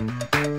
Mm-hmm.